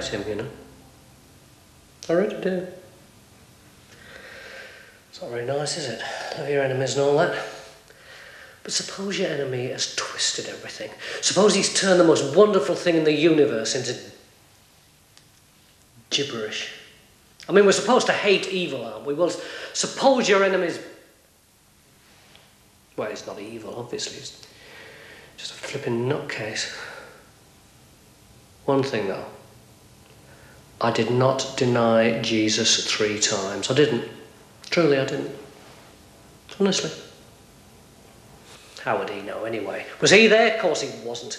Hate him, you know. I really do. It's not very nice, is it? Love your enemies and all that. But suppose your enemy has twisted everything. Suppose he's turned the most wonderful thing in the universe into gibberish. I mean, we're supposed to hate evil, aren't we? Well, suppose your enemy's. Well, it's not evil, obviously. It's just a flipping nutcase. One thing, though. I did not deny Jesus three times. I didn't. Truly, I didn't. Honestly. How would he know anyway? Was he there? Of course he wasn't.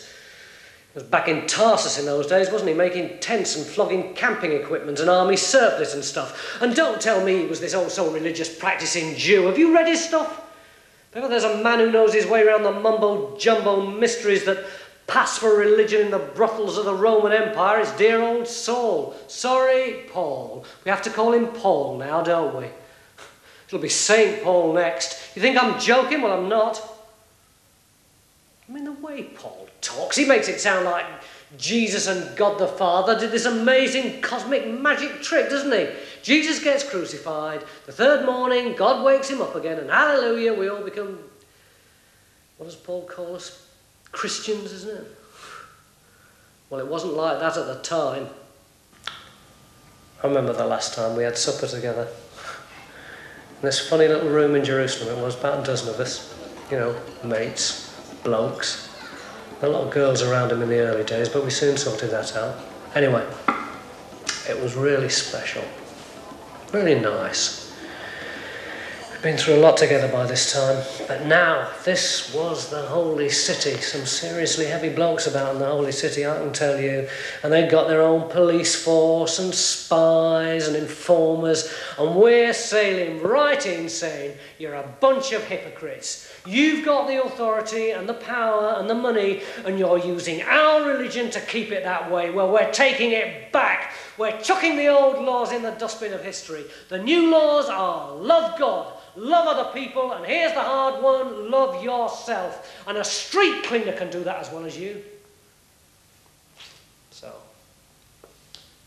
He was back in Tarsus in those days, wasn't he? Making tents and flogging camping equipment and army surplus and stuff. And don't tell me he was this old so religious practicing Jew. Have you read his stuff? there's a man who knows his way around the mumbo jumbo mysteries that pass for religion in the brothels of the Roman Empire. is dear old Saul. Sorry, Paul. We have to call him Paul now, don't we? It'll be St. Paul next. You think I'm joking? Well, I'm not. I mean, the way Paul talks, he makes it sound like Jesus and God the Father did this amazing cosmic magic trick, doesn't he? Jesus gets crucified, the third morning, God wakes him up again, and hallelujah, we all become, what does Paul call us? Christians, isn't it? Well, it wasn't like that at the time. I remember the last time we had supper together. In this funny little room in Jerusalem, it was about a dozen of us, you know, mates blokes. A lot of girls around him in the early days, but we soon sorted that out. Anyway, it was really special. Really nice. Been through a lot together by this time, but now this was the holy city. Some seriously heavy blokes about in the holy city, I can tell you. And they've got their own police force and spies and informers, and we're sailing right in saying, You're a bunch of hypocrites. You've got the authority and the power and the money, and you're using our religion to keep it that way. Well, we're taking it back. We're chucking the old laws in the dustbin of history. The new laws are love God love other people, and here's the hard one love yourself. And a street cleaner can do that as well as you. So,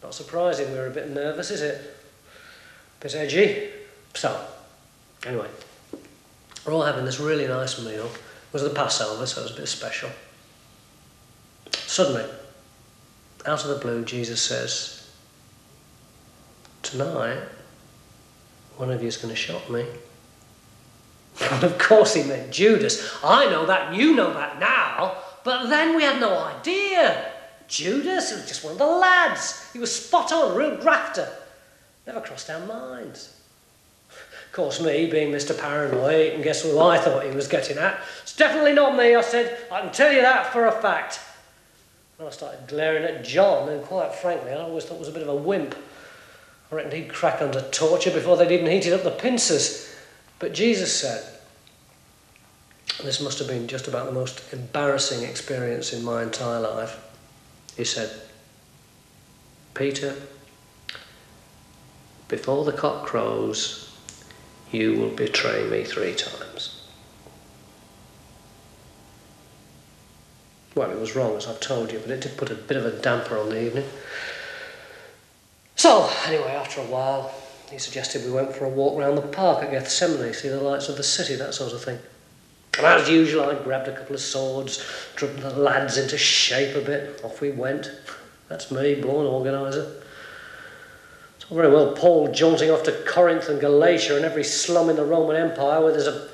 not surprising we are a bit nervous, is it? A bit edgy. So, anyway, we're all having this really nice meal. It was the Passover, so it was a bit special. Suddenly, out of the blue, Jesus says, Tonight, one of you is going to shock me. And of course he meant Judas. I know that, you know that now. But then we had no idea. Judas, was just one of the lads. He was spot on, real grafter. Never crossed our minds. Of course, me being Mr. Paranoid, and guess who I thought he was getting at? It's definitely not me, I said. I can tell you that for a fact. And I started glaring at John, and quite frankly, I always thought was a bit of a wimp. I reckoned he'd crack under torture before they'd even heated up the pincers. But Jesus said, this must have been just about the most embarrassing experience in my entire life. He said, Peter, before the cock crows, you will betray me three times. Well, it was wrong, as I've told you, but it did put a bit of a damper on the evening. So, anyway, after a while, he suggested we went for a walk round the park at Gethsemane, see the lights of the city, that sort of thing. And as usual, I grabbed a couple of swords, drummed the lads into shape a bit. Off we went. That's me, born organiser. It's all very well Paul jaunting off to Corinth and Galatia and every slum in the Roman Empire where there's a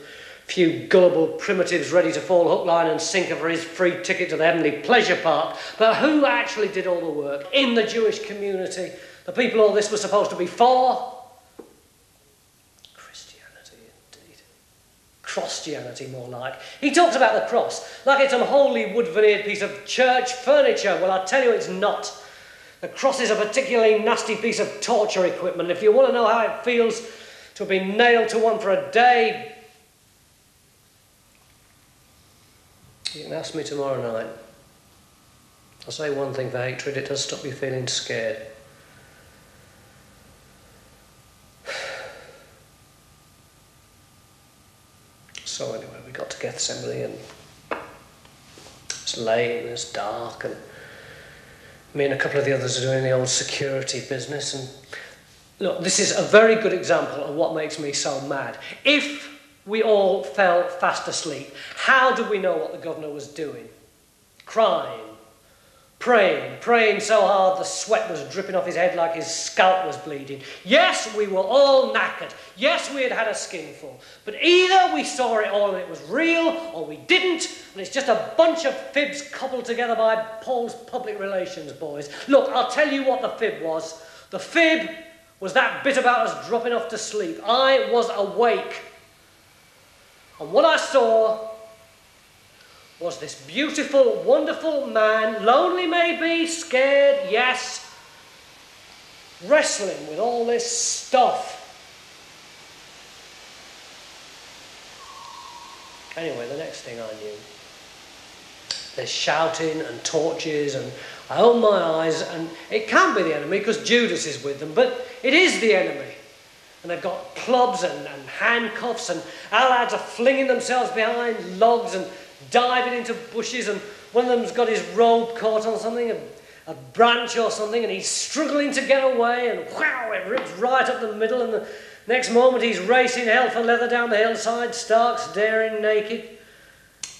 few gullible primitives ready to fall hook, line, and sinker for his free ticket to the heavenly pleasure park. But who actually did all the work in the Jewish community? The people all this was supposed to be for? Christianity, more like. He talks about the cross like it's some holy wood veneered piece of church furniture. Well, I tell you, it's not. The cross is a particularly nasty piece of torture equipment. If you want to know how it feels to be nailed to one for a day, you can ask me tomorrow night. I'll say one thing for hatred it does stop you feeling scared. So anyway, we got to Gethsemane and it's late and it's dark and me and a couple of the others are doing the old security business. And look, this is a very good example of what makes me so mad. If we all fell fast asleep, how do we know what the governor was doing? Crying, praying, praying so hard the sweat was dripping off his head like his scalp was bleeding. Yes, we were all knackered. Yes, we had had a skinful. But either we saw it all and it was real, or we didn't, and it's just a bunch of fibs cobbled together by Paul's public relations boys. Look, I'll tell you what the fib was. The fib was that bit about us dropping off to sleep. I was awake. And what I saw was this beautiful, wonderful man, lonely maybe, scared, yes, wrestling with all this stuff. Anyway, the next thing I knew, there's shouting and torches, and I open my eyes, and it can't be the enemy because Judas is with them, but it is the enemy. And they've got clubs and, and handcuffs, and our lads are flinging themselves behind logs and diving into bushes, and one of them's got his robe caught on something, a, a branch or something, and he's struggling to get away, and wow, it rips right up the middle, and the next moment he's racing hell for leather down the hillside, stark, daring naked.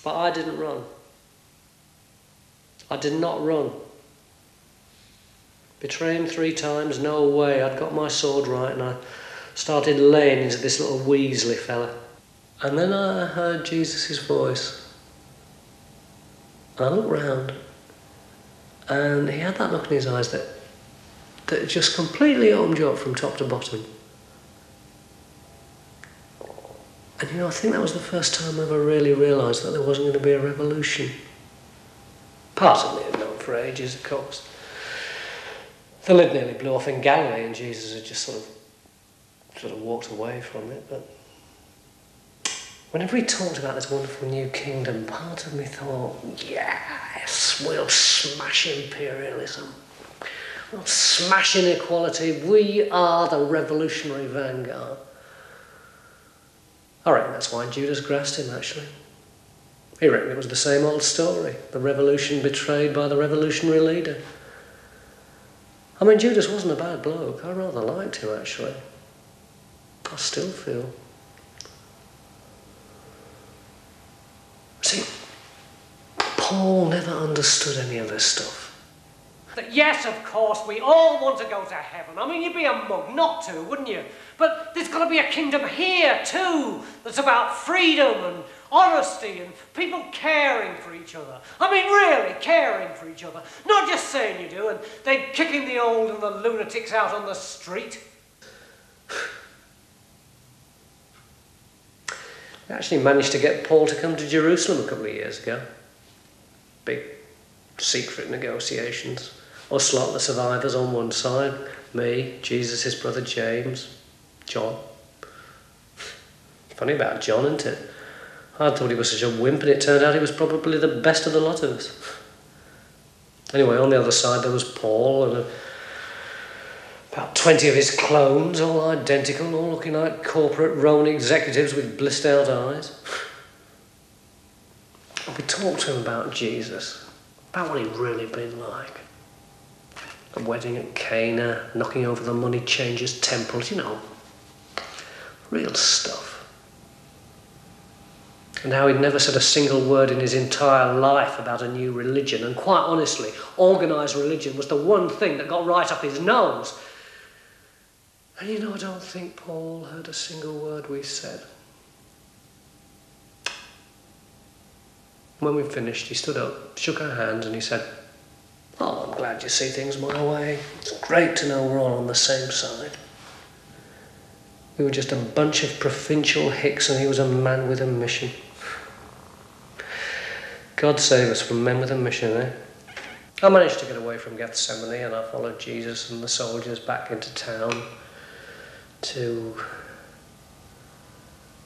But I didn't run. I did not run. Betray him three times, no way. I'd got my sword right, and I started laying into this little Weasley fella. And then I heard Jesus' voice. And I looked round, and he had that look in his eyes that, that just completely opened you up from top to bottom. And you know, I think that was the first time I ever really realised that there wasn't going to be a revolution. Part of me had known for ages, of course. The lid nearly blew off in Galilee, and Jesus had just sort of, sort of walked away from it. But Whenever he talked about this wonderful new kingdom, part of me thought, yes, we'll smash imperialism. We'll smash inequality. We are the revolutionary vanguard. I reckon that's why Judas grasped him, actually. He reckoned it was the same old story the revolution betrayed by the revolutionary leader. I mean, Judas wasn't a bad bloke. I rather liked him, actually. I still feel. See, Paul never understood any of this stuff. Yes, of course, we all want to go to heaven. I mean, you'd be a mug not to, wouldn't you? But there's got to be a kingdom here too that's about freedom and honesty and people caring for each other. I mean, really caring for each other. Not just saying you do and then kicking the old and the lunatics out on the street. We actually managed to get Paul to come to Jerusalem a couple of years ago. Big secret negotiations. Us lot, the survivors on one side, me, Jesus, his brother James, John. Funny about John, isn't it? I thought he was such a wimp, and it turned out he was probably the best of the lot of us. Anyway, on the other side there was Paul and a about 20 of his clones, all identical, all looking like corporate Roman executives with blissed out eyes. And we talked to him about Jesus, about what he'd really been like. A wedding at Cana, knocking over the money changers' temples, you know, real stuff. And how he'd never said a single word in his entire life about a new religion. And quite honestly, organised religion was the one thing that got right up his nose. And you know, I don't think Paul heard a single word we said. When we finished, he stood up, shook our hands, and he said, Oh, I'm glad you see things my way. It's great to know we're all on the same side. We were just a bunch of provincial hicks, and he was a man with a mission. God save us from men with a mission, eh? I managed to get away from Gethsemane and I followed Jesus and the soldiers back into town to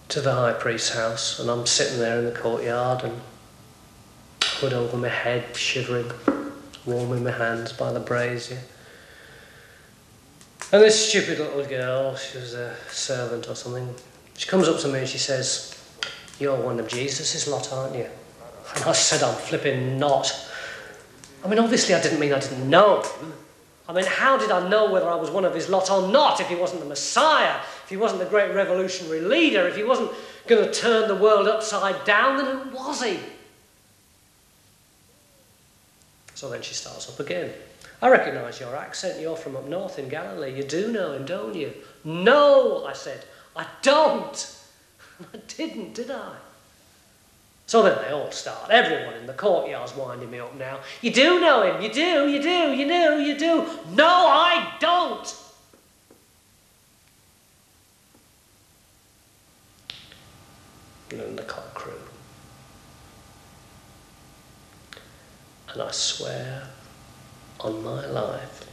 to the high priest's house, and I'm sitting there in the courtyard and hood over my head, shivering, warming my hands by the brazier. And this stupid little girl, she was a servant or something, she comes up to me and she says, You're one of Jesus' lot, aren't you? And I said, I'm flipping not. I mean, obviously, I didn't mean I didn't know him. I mean, how did I know whether I was one of his lot or not if he wasn't the Messiah, if he wasn't the great revolutionary leader, if he wasn't going to turn the world upside down, then who was he? So then she starts up again. I recognise your accent. You're from up north in Galilee. You do know him, don't you? No, I said. I don't. I didn't, did I? So then they all start. Everyone in the courtyard's winding me up now. You do know him. You do, you do, you do, you do. No, I don't. And then the cock crew. And I swear on my life,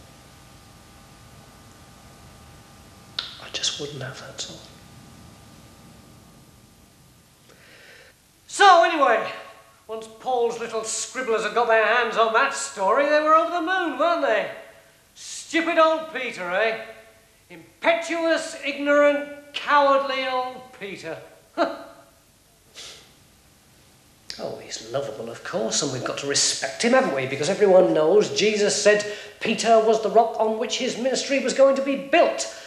I just wouldn't have that song. So, anyway, once Paul's little scribblers had got their hands on that story, they were over the moon, weren't they? Stupid old Peter, eh? Impetuous, ignorant, cowardly old Peter. oh, he's lovable, of course, and we've got to respect him, haven't we? Because everyone knows Jesus said Peter was the rock on which his ministry was going to be built.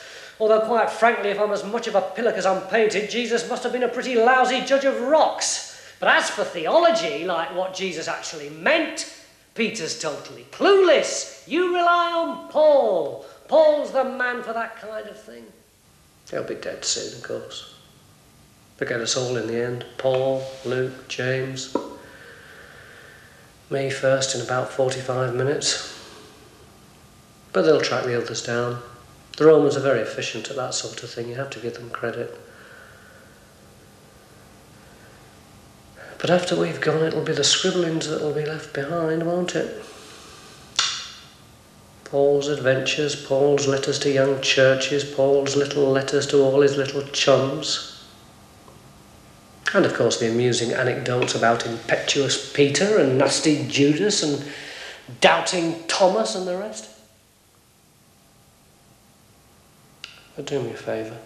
Although, quite frankly, if I'm as much of a pillock as I'm painted, Jesus must have been a pretty lousy judge of rocks. But as for theology, like what Jesus actually meant, Peter's totally clueless. You rely on Paul. Paul's the man for that kind of thing. He'll be dead soon, of course. Forget us all in the end. Paul, Luke, James. Me first in about 45 minutes. But they'll track the others down. The Romans are very efficient at that sort of thing, you have to give them credit. But after we've gone, it'll be the scribblings that'll be left behind, won't it? Paul's adventures, Paul's letters to young churches, Paul's little letters to all his little chums. And of course, the amusing anecdotes about impetuous Peter and nasty Judas and doubting Thomas and the rest. But do me a favour.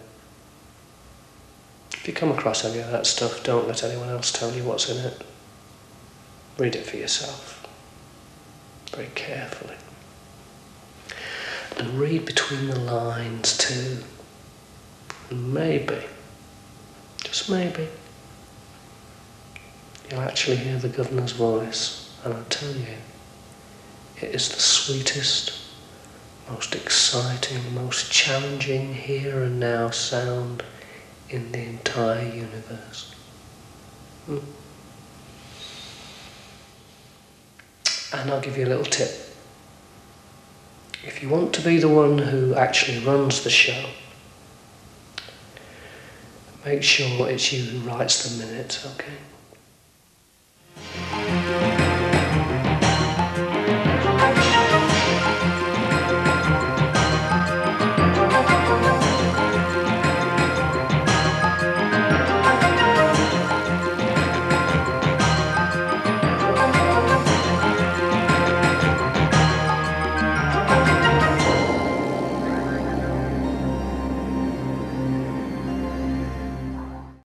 If you come across any of that stuff, don't let anyone else tell you what's in it. Read it for yourself, very carefully. And read between the lines too. And maybe, just maybe, you'll actually hear the governor's voice. And I tell you, it is the sweetest, most exciting, most challenging here and now sound in the entire universe. Hmm. And I'll give you a little tip. If you want to be the one who actually runs the show, make sure it's you who writes the minutes, okay?